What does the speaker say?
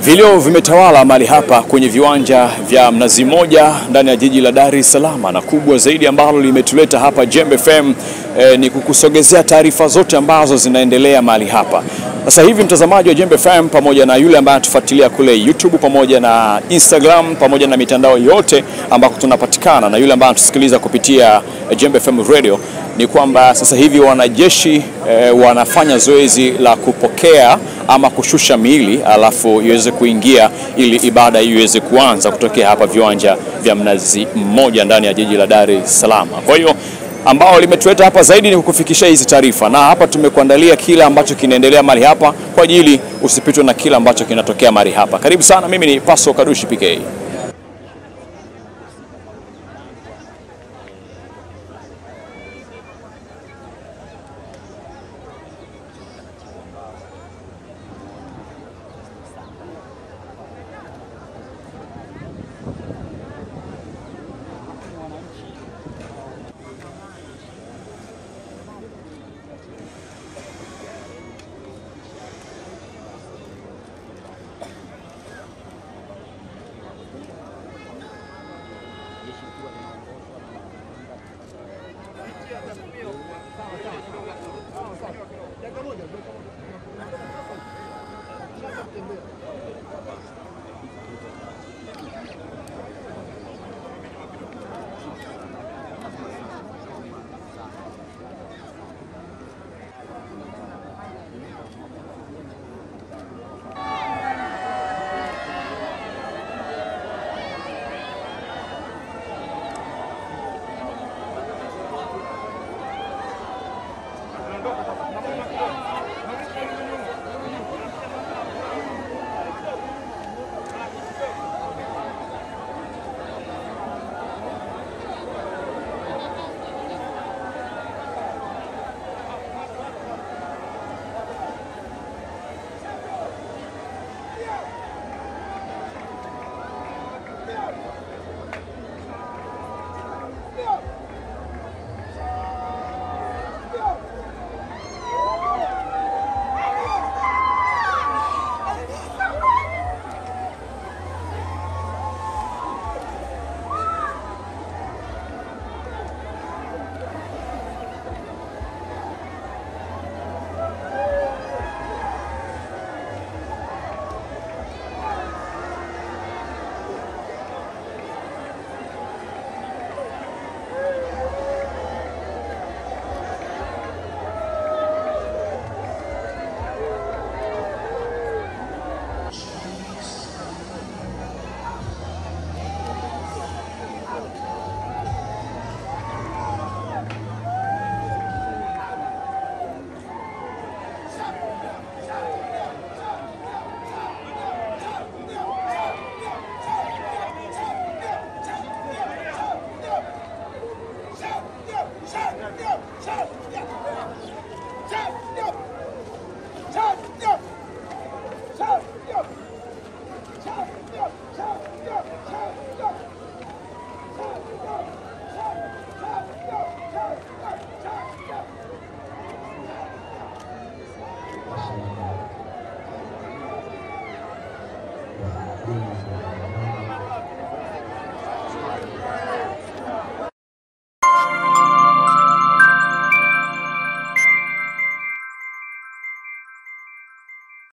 Vilio vimetawala mahali hapa kwenye viwanja vya Mnazi Mmoja ndani ya jiji la Dar es Salaam, na kubwa zaidi ambalo limetuleta hapa Jembe FM eh, ni kukusogezea taarifa zote ambazo zinaendelea mahali hapa sasa hivi. Mtazamaji wa Jembe FM pamoja na yule ambaye anatufuatilia kule YouTube pamoja na Instagram pamoja na mitandao yote ambako tunapatikana na yule ambaye anatusikiliza kupitia Jembe FM Radio ni kwamba sasa hivi wanajeshi eh, wanafanya zoezi la kupokea ama kushusha miili alafu iweze kuingia ili ibada iweze kuanza kutokea hapa viwanja vya Mnazi Mmoja ndani ya jiji la Dar es Salaam. Kwa hiyo ambao limetuleta hapa zaidi ni kukufikishia hizi taarifa, na hapa tumekuandalia kile ambacho kinaendelea mahali hapa kwa ajili usipitwe na kile ambacho kinatokea mahali hapa. Karibu sana, mimi ni Paso Kadushi PK. have to live.